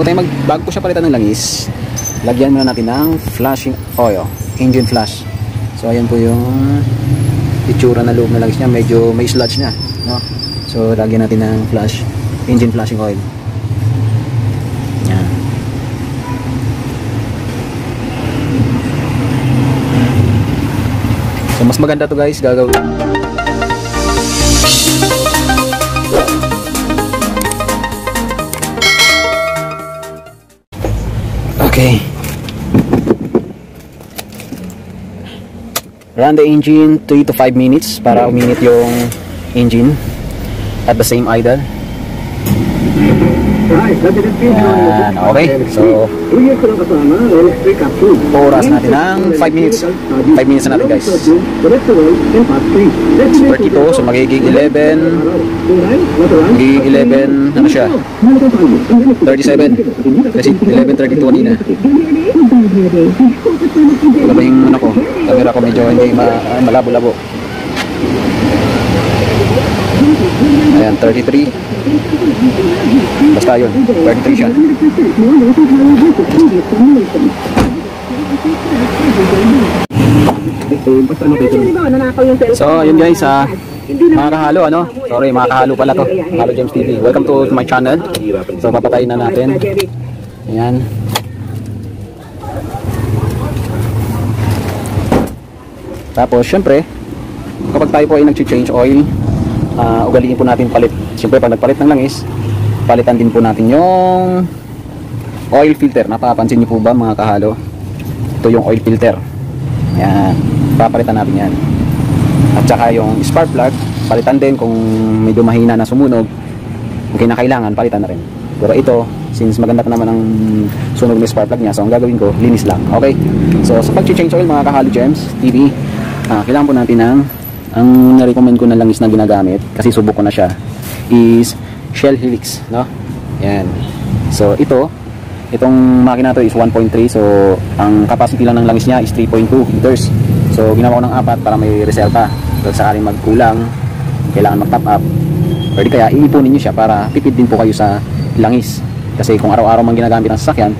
Tayo mag, bago ko siya palitan ng langis, lagyan muna natin ng flashing oil, engine flash. So ayan po yung itsura na loob na langis niya, medyo may sludge na. No? So lagyan natin ng flash, engine flashing oil. Yan. So mas maganda to guys, gagawin. Okay. Run the engine 3 to 5 minutes para uminit yung engine at the same idle. Yan, okay. So, oras natin ng 5 minutes. 5 minutes na natin guys. 32, so magiging 11. Magiging 11, ano siya? 37. Kasi 11.32 kanina. Wala ba yung ano ko? Camera ko medyo hindi ma malabo-labo. Ayan, 33. Basta yun, 33 siya. So, yun guys, ah, mga kahalo, ano? Sorry, mga kahalo pala to. Kahalo James TV. Welcome to my channel. So, papatayin na natin. Ayan. Tapos, syempre, kapag tayo po ay nag-change oil, uh, ugaliin po natin palit. Syempre, pag nagpalit ng langis, palitan din po natin yung oil filter. Napapansin niyo po ba mga kahalo? Ito yung oil filter. Yan. Papalitan natin yan. At saka yung spark plug, palitan din kung medyo mahina na sumunog. Okay na kailangan, palitan na rin. Pero ito, since maganda pa naman ang sunog ng spark plug niya, so ang gagawin ko, linis lang. Okay? So, sa pag-change oil mga kahalo gems, TV, uh, kailangan po natin ng ang na-recommend ko na langis na ginagamit kasi subok ko na siya is Shell Helix no? Yan. So ito itong makina to is 1.3 so ang capacity lang ng langis niya is 3.2 liters. So ginawa ko ng apat para may reserva so sakaling magkulang kailangan mag top up or kaya iipunin nyo siya para tipid din po kayo sa langis. Kasi kung araw-araw mang ginagamit ang sasakyan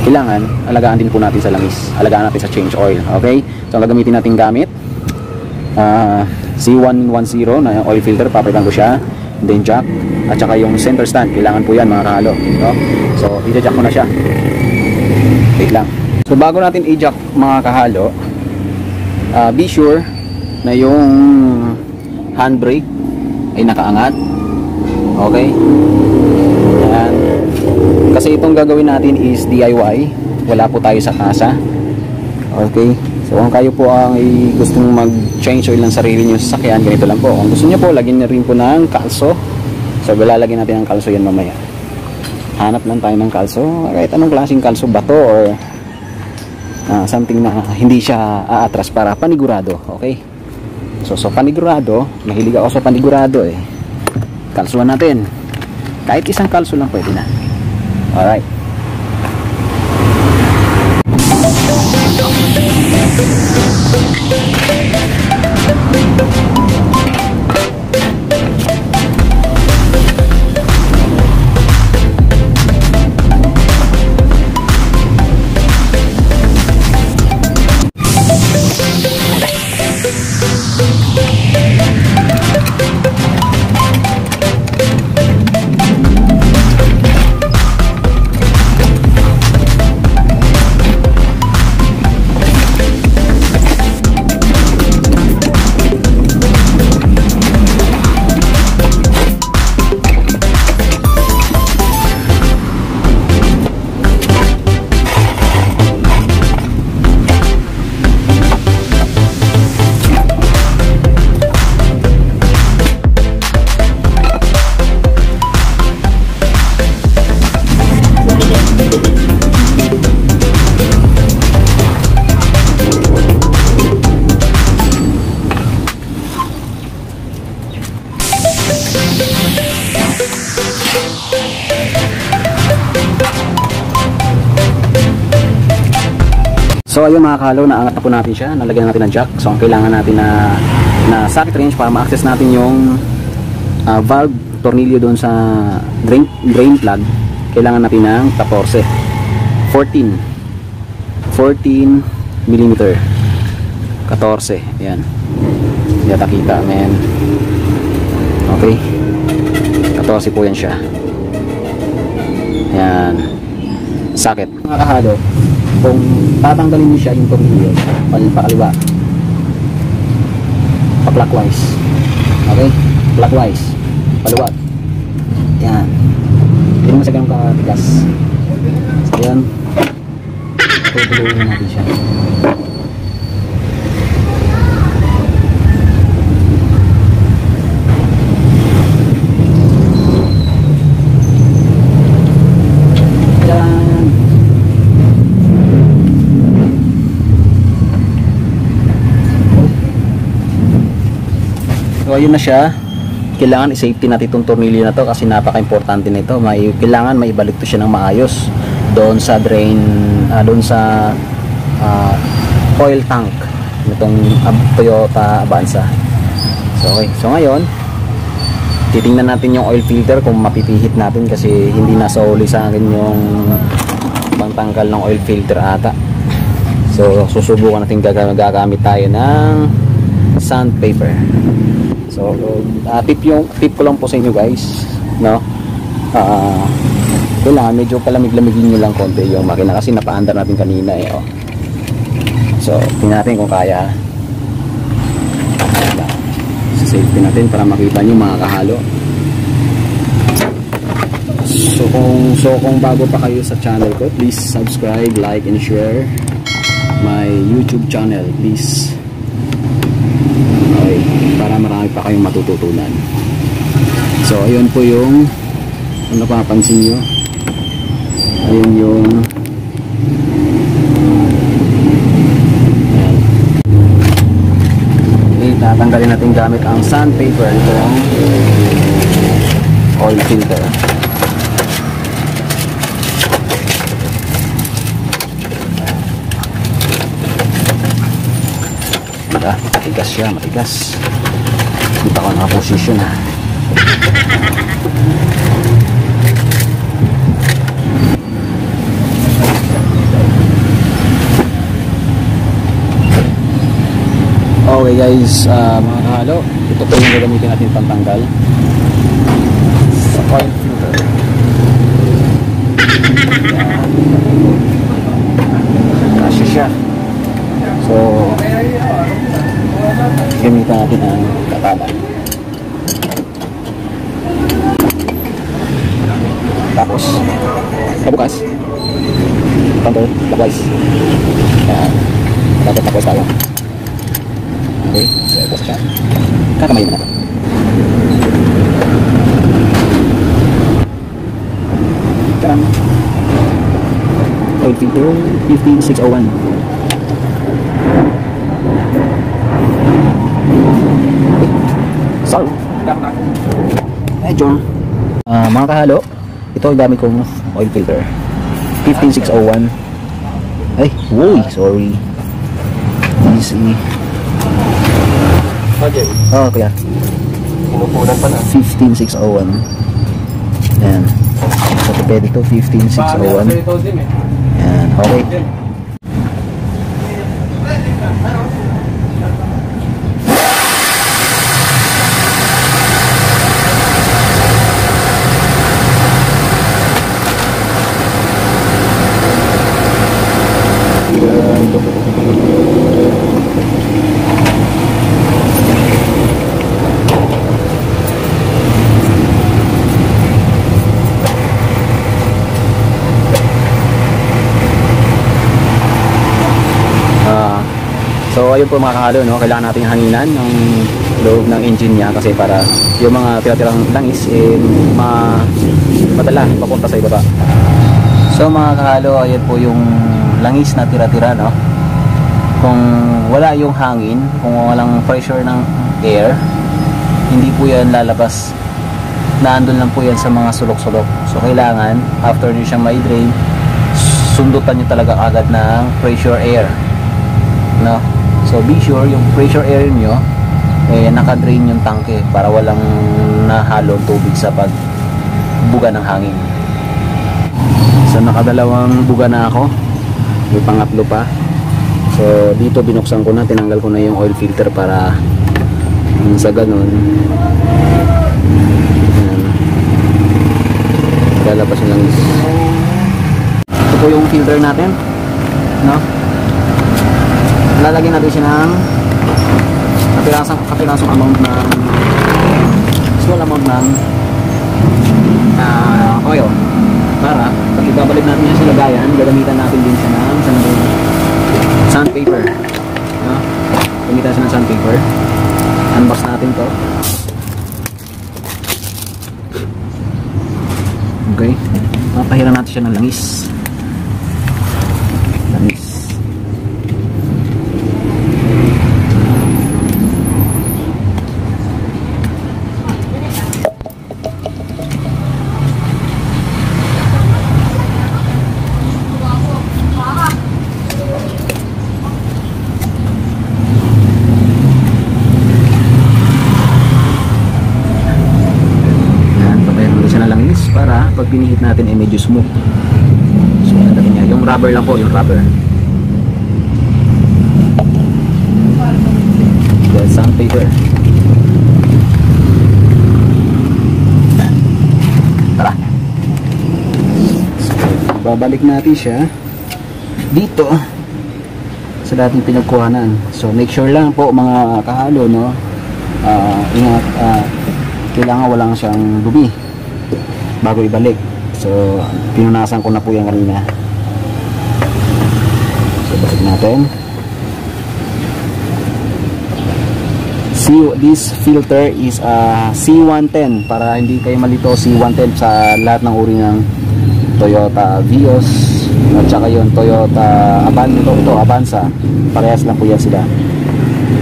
kailangan alagaan din po natin sa langis. Alagaan natin sa change oil okay? So ang gagamitin natin gamit uh, C110 na oil filter papalitan ko siya then jack at saka yung center stand kailangan po yan mga kahalo no? so i-jack ko na siya. Wait lang. So bago natin i-jack mga kahalo uh, be sure na yung handbrake ay nakaangat. Okay? Yan kasi itong gagawin natin is DIY wala po tayo sa kasa. Okay So kung kayo po ang gustong mag-change oil ng sarili nyo sa sasakyan, ganito lang po. Kung gusto nyo po, lagyan nyo rin po ng kalso. So lalagyan natin ng kalso yan mamaya. Hanap lang tayo ng kalso. Kahit anong klaseng kalso, bato or uh, something na hindi siya aatras para panigurado. Okay? So, so panigurado, mahilig ako sa panigurado eh. Kalsuhan natin. Kahit isang kalso lang pwede na. Alright. Kahalo, naangat na po natin siya, nalagyan natin ng jack. So ang kailangan natin na, na socket range para ma-access natin yung uh, valve tornilyo doon sa drain, drain plug kailangan natin ng 14 14 14 millimeter. 14 yan yata kita men. Okay. 14 po yan siya. Yan sakit mga kahalo kung tatanggalin niyo siya yung tornilyo pakaliwa. Pa clockwise okay? Clockwise. Paluwag yan. Hindi naman siya ganun katigas. So yan tutuluin na natin siya yan So ayun na siya. Kailangan i-safety natin itong tornilyo na to kasi napaka-importante nito. May kailangan maibalik to siya ng maayos doon sa drain ah, doon sa ah, oil tank nitong Toyota Avanza. So okay. So ngayon, titingnan natin yung oil filter kung mapipihit natin kasi hindi nasa uli sa akin yung pangtanggal ng oil filter ata. So susubukan natin gaga- gagamit tayo ng sandpaper. So, uh, tip yung tip ko lang po sa inyo guys, no? Ah, kailangan medyo palamig-lamigin niyo lang konti yung makina kasi napaandar natin kanina eh, oh. So, tingnan natin kung kaya. Sa safety natin para makita niyo mga kahalo. So kung so kung bago pa kayo sa channel ko, please subscribe, like and share my YouTube channel, please. Para marami pa kayong matututunan. So, ayun po yung ano papansin nyo. Ayun yung Ayan. Okay, tatanggalin natin gamit ang sandpaper itong oil filter. Diba? Matigas siya, matigas. Dito ako nakaposisyon ha. Okay guys, ah, mga kahalo, ito po yung gagamitin natin pantanggal sa oil filter. Yan. Kasya siya. So, gamitan natin ang katana. Tapos, kabukas. Counter, clockwise. Yan. Counter, clockwise tayo. Okay, so ito siya. Kakamay na. Karang. Oil filter 15601. Sorry. Medyo. Ah, mga kahalo, ito ang gamit kong oil filter. 15601. Ay, woy, sorry. Easy. Okay. Oh, kaya. Pinupunan pa na. 15601. Yan. So, pwede to 15601. ito din eh. Yan, okay. So ayun po mga kahalo, no? kailangan natin hanginan ng loob ng engine niya kasi para yung mga tira-tirang langis eh, ma madala papunta sa ibaba. So mga kahalo, ayun po yung langis na tira-tira no. Kung wala yung hangin, kung walang pressure ng air, hindi po yan lalabas. Naandun lang po yan sa mga sulok-sulok. So kailangan, after nyo siyang ma-drain, sundutan nyo talaga agad ng pressure air no so be sure yung pressure air nyo eh naka-drain yung tangke para walang nahalong tubig sa pagbuga ng hangin So nakadalawang buga na ako. May pangatlo pa. So dito binuksan ko na, tinanggal ko na yung oil filter para sa ganun. Ayan. Lalabas langis. Ito po yung filter natin. No? Lalagyan natin siya ng kapirasang, kapirasang amount ng small amount ng ah, oil para ibabalik natin yan sa gagamitan natin din siya ng sandpaper. No? gamitan siya ng sandpaper. Unbox natin to. Okay. Papahiran natin siya ng langis Yan, papayan mo siya ng langis para pag pinihit natin ay medyo smooth. So, ano niya, yung rubber lang po, yung rubber. The sandpaper. Tara. So, babalik natin siya dito sa dating pinagkuhanan. So, make sure lang po mga kahalo, no? Ah, ingat, ah, kailangan walang siyang dumi bago ibalik. So pinunasan ko na po yan kanina. So balik natin. C, this filter is a C110 para hindi kayo malito. C110 sa lahat ng uri ng Toyota Vios at saka yung Toyota Avan ito, ito Avanza. Parehas lang po yan sila.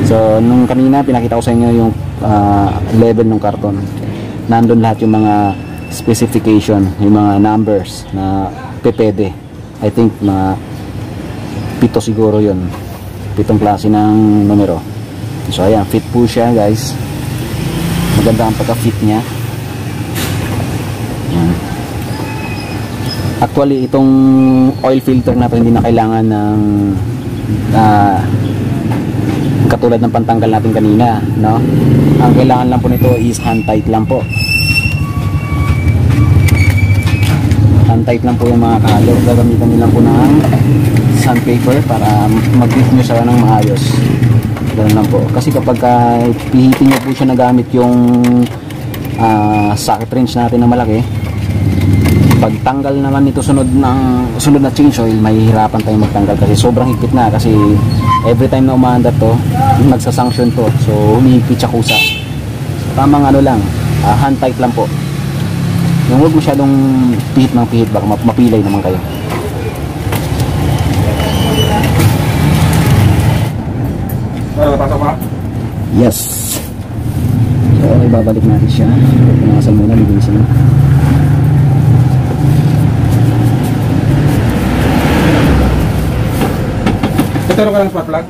So, nung kanina, pinakita ko sa inyo yung ah, level ng karton. Nandun lahat yung mga specification, yung mga numbers na pepede. I think na pito siguro yun. Pitong klase ng numero. So, ayan, fit po siya, guys. Maganda ang pagka-fit niya. Ayan. Actually, itong oil filter na to hindi na kailangan ng ah, katulad ng pantanggal natin kanina no ang kailangan lang po nito is hand tight lang po hand tight lang po yung mga kalo gagamitan lang po ng sandpaper para mag-grip nyo siya ng maayos. Ganun lang po. Kasi kapag uh, pihitin nyo po siya na gamit yung ah, socket wrench natin na malaki pagtanggal naman nito sunod ng sunod na change oil mahihirapan tayong magtanggal kasi sobrang higpit na. Kasi every time na umaandar to nagsasanction to. So humihigpit siya kusa. Tamang ano lang ah, hand tight lang po yung huwag masyadong pihit ng pihit baka map- mapilay naman kayo. Yes. So ibabalik natin siya. Punasan muna linisin na Ito ka ng spot plug?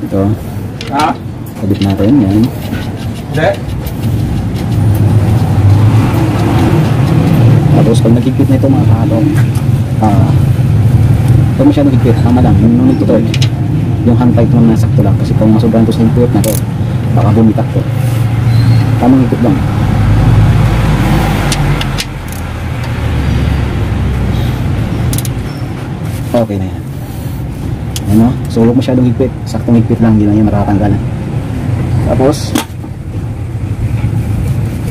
ito. Ha? kabit natin yan. Hindi. Tapos pag nagigpit na ito mga kahalong, ah, pag masyadong higpit, tama lang, yung nunit ito, yung hand tight mo na sakto lang. Kasi kung masobrahan to sa higpit na to, baka bumitak to. Tamang higpit lang. Okay na yan. Ano? So huwag masyadong higpit. Saktong higpit lang, hindi lang yan matatanggal. Tapos,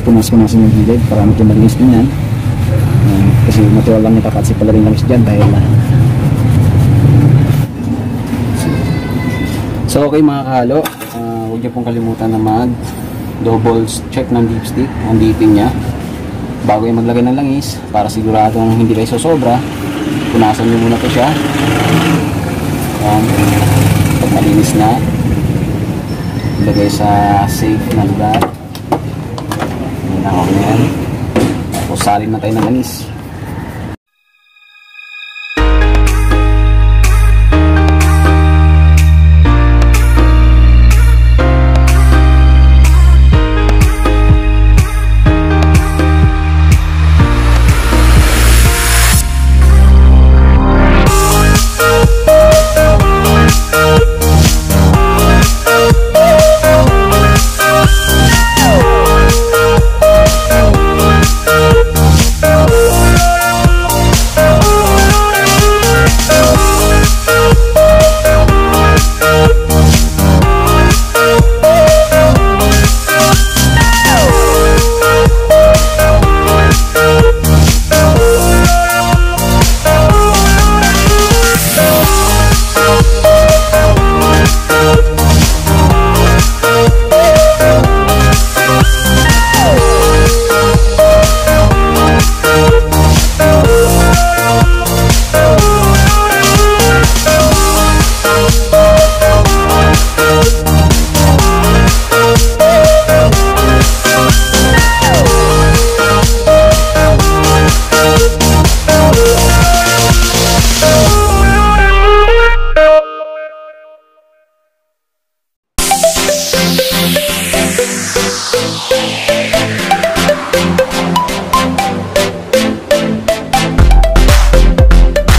punas-punasin yung gilid para medyo malinis din yan. Kasi natural lang tapat pala rin langis dyan dahil na So okay mga kahalo, uh, huwag niyo pong kalimutan na mag double check ng dipstick, ang dipin niya. Bago yung maglagay ng langis para siguradong hindi kayo sosobra punasan niyo muna to siya. Ayan. pag malinis na ilagay sa safe na lugar. Okay na yan tapos salin na tayo ng langis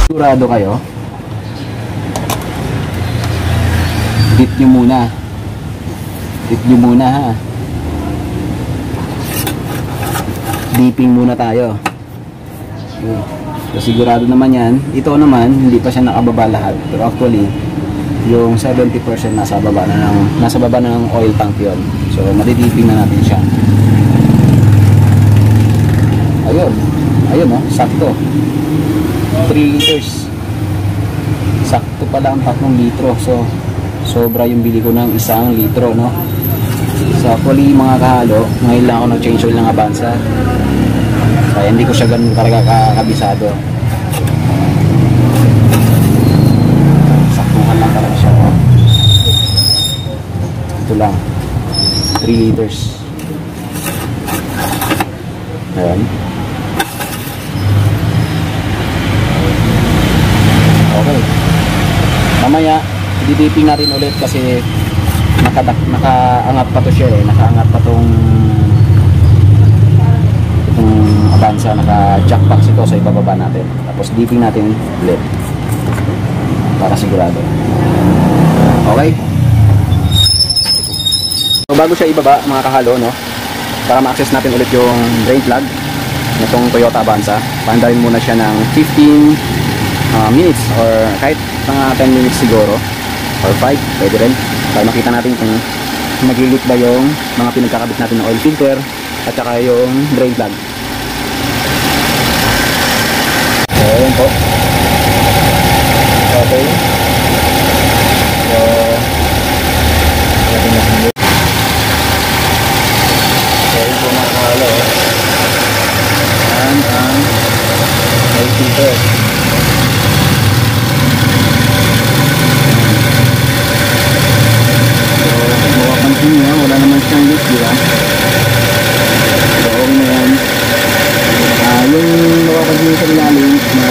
Sigurado kayo? Dip nyo muna. Dip nyo muna ha. Dipping muna tayo. So, sigurado naman yan. Ito naman, hindi pa siya nakababa lahat. Pero actually, yung 70% nasa baba na ng, nasa baba na ng oil tank yon. So, madidiping na natin siya. Ayun. Ayun, oh, sakto. 3 liters. Sakto pala ang 3 litro. So, sobra yung bili ko ng isang litro, no? So, actually, mga kahalo, ngayon lang ako nag-change oil ng Avanza. Kaya hindi ko siya ganun talaga kakabisado. Saktuhan lang talaga siya. no? Ito lang. 3 liters. Ayan. Okay. Mamaya, didiping natin ulit kasi nakadak, nakaangat pa to siya eh. Nakaangat pa tong itong Avanza, naka-jack box ito sa ibababa natin. Tapos dipping natin ulit. Para sigurado. Okay? So bago siya ibaba, mga kahalo, no? Para ma-access natin ulit yung drain plug nitong Toyota Avanza, paandarin muna siya ng 15 uh, minutes or kahit mga 10 minutes siguro or 5, pwede rin para makita natin kung naglilit ba yung mga pinagkakabit natin ng oil filter at saka yung drain plug so po okay so natin natin yun so yun po mga kahalo and ang oil filter So, mapapansin niyo, wala naman siyang leak, di ba? So, okay na yan. Ah, yung mapapansin niyo sa ilalim na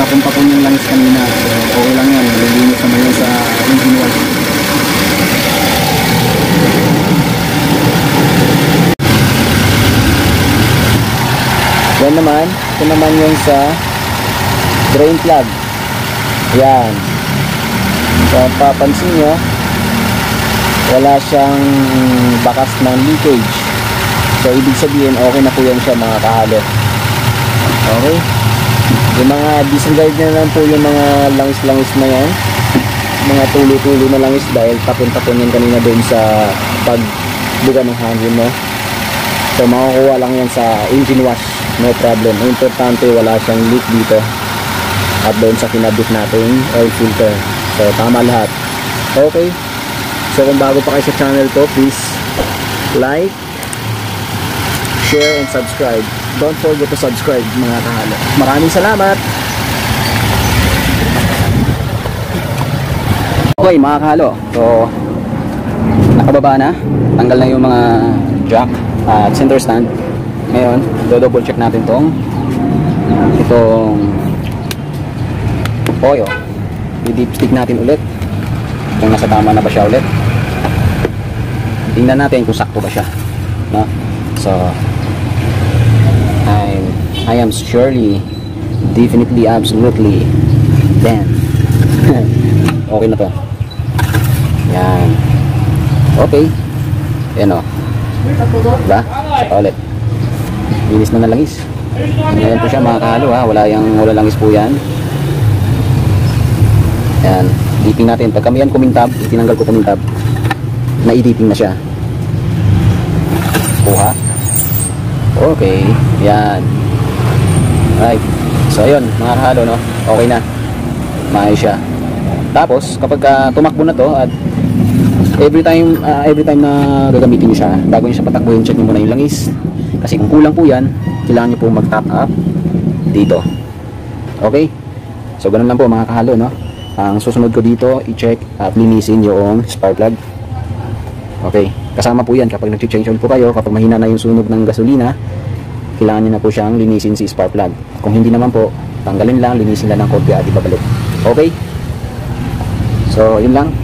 tapon-tapon yung langis kanina. So, okay lang yan. Nalilinis naman yan sa engine wash. Yan naman, ito naman yung sa drain plug. Yan. So, papansin nyo, wala siyang bakas ng leakage. So, ibig sabihin, okay na po yan siya mga kahalo. Okay? Yung mga disregard na lang po yung mga langis-langis na yan. Mga tulo-tulo na langis dahil tapon-tapon yan kanina doon sa pagbuga ng hangin mo. So, makukuha lang yan sa engine wash. No problem. Importante, wala siyang leak dito. At doon sa kinabit natin oil filter. So, tama lahat. Okay. So kung bago pa kayo sa channel ko, please like, share, and subscribe. Don't forget to subscribe mga kahalo. Maraming salamat! Okay mga kahalo, so nakababa na. Tanggal na yung mga jack at center stand. Ngayon, do-double check natin tong itong oil. I-dipstick natin ulit. Kung nasa tama na ba siya ulit. Tingnan natin kung sakto ba siya. No? so I'm I am surely definitely absolutely then okay na to. Yan. Okay. Yan o diba? Saka ulit. Linis na na langis ngayon po siya mga kahalo ha? Wala, yung, wala langis po yan yan dipping natin. Pag kami yan kumintab itinanggal ko kumintab na-editing na siya. Kuha. Okay. Yan right so ayun. Mga kahalo no? Okay na. Maayos siya. Tapos kapag uh, tumakbo na to at every time uh, every time na gagamitin nyo siya bago nyo siya patakbuhin check nyo muna yung langis. Kasi kung kulang po yan kailangan nyo po mag top up dito. Okay? So ganun lang po mga kahalo no ang susunod ko dito i-check at linisin yung spark plug Okay, kasama po yan kapag nag-change oil po kayo, kapag mahina na yung sunog ng gasolina, kailangan nyo na po siyang linisin si spark plug. Kung hindi naman po, tanggalin lang, linisin lang ng konti at ibabalik. Okay? So, yun lang.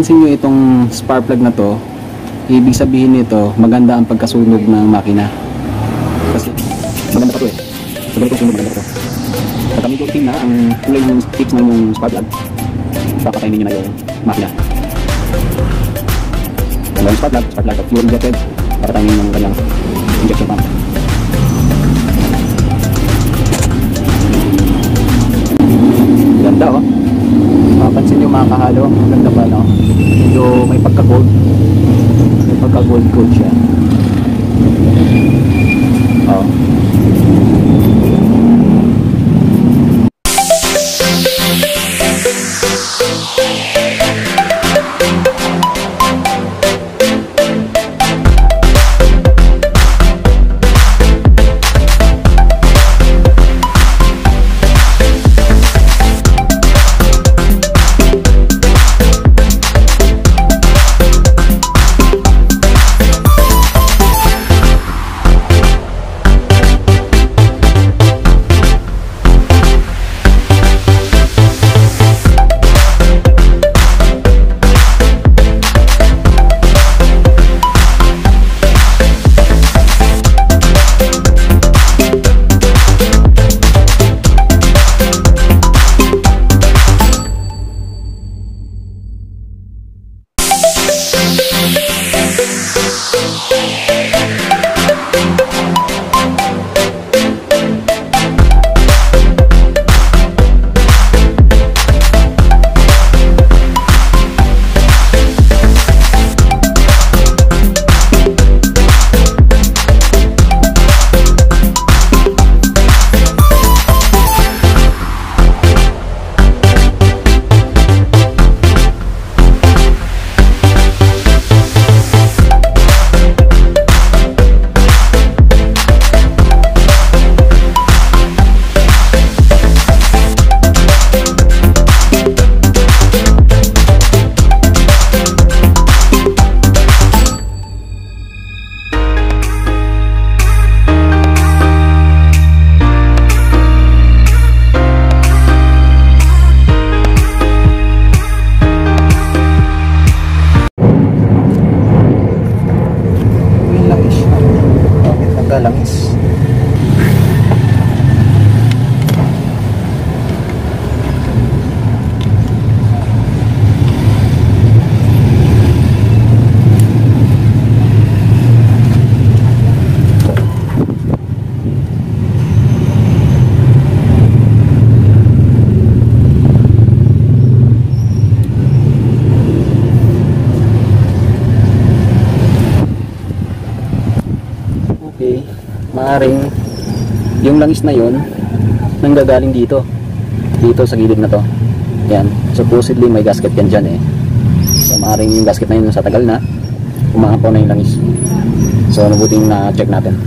Mapapansin nyo itong spark plug na to, ibig sabihin nito, maganda ang pagkasunog ng makina. Kasi, maganda pa to eh. Sa ganitong sunog, maganda to. Pag kami itim na, ang kulay ng tips na yung spark plug, papatayin ninyo na yung makina. Ang spark plug, spark plug, pag pure injected, papatayin yung kanyang injection pump. Mapansin nyo mga kahalo, ang ganda pa no. Medyo may pagka-gold. May pagka-gold gold siya. Langis na yon nanggagaling dito. Dito sa gilid na to. Yan. Supposedly may gasket yan dyan eh. So maaring yung gasket na yun sa tagal na umahapaw na yung langis. So mabuting na check natin.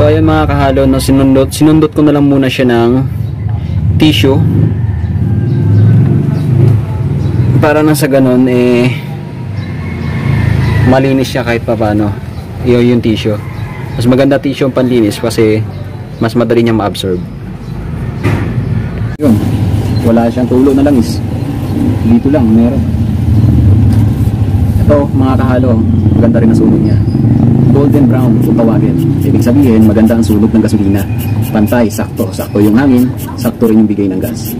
So ayun mga kahalo, no, sinundot, sinundot ko na lang muna siya ng tissue. Para na sa ganun, eh, malinis siya kahit pa paano. Yun yung tissue. Mas maganda tissue ang panlinis kasi mas madali niya ma-absorb. Yun, wala siyang tulo na langis. Dito lang, meron. Ito, mga kahalo, maganda rin ang sunog niya golden brown kung tawagin. Ibig sabihin, maganda ang sulog ng gasolina. Pantay, sakto. Sakto yung hangin, sakto rin yung bigay ng gas.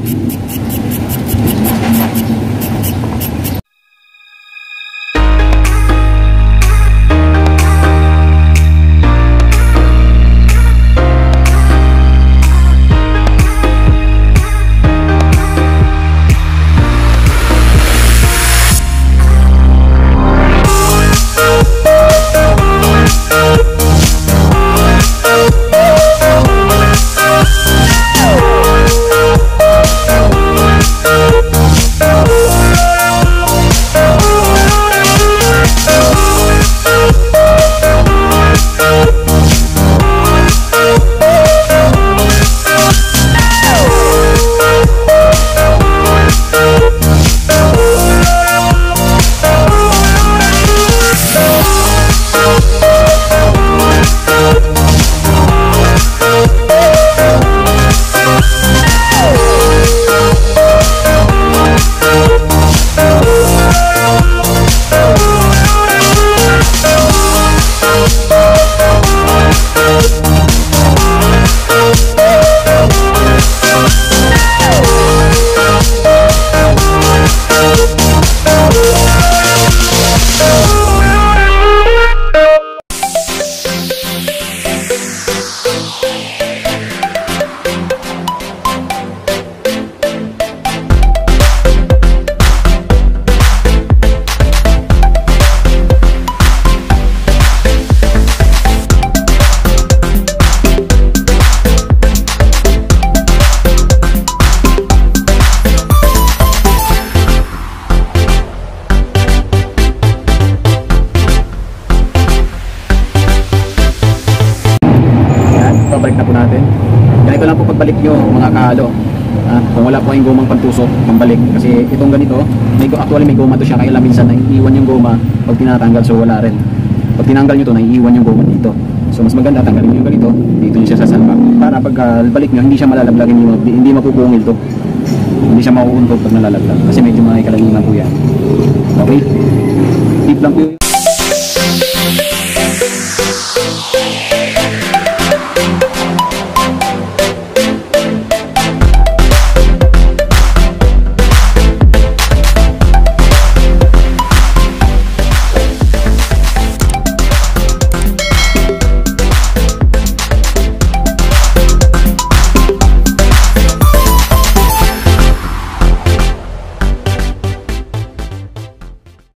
Balik nyo mga kahalo. Ah, kung wala po kayong gomang pantusok, pambalik. Kasi itong ganito, may, actually may goma to siya. Kaya minsan naiiwan yung goma pag tinatanggal. So wala rin. Pag tinanggal nyo to, naiiwan yung goma dito. So mas maganda tanggalin nyo yung ganito. Dito nyo siya sasalpak. Para pag ah, balik nyo, hindi siya malalaglag. Hindi, hindi, mapupungil to. Hindi siya mauuntog pag nalalaglag. Kasi medyo may kalanginan po yan. Okay? Tip lang po.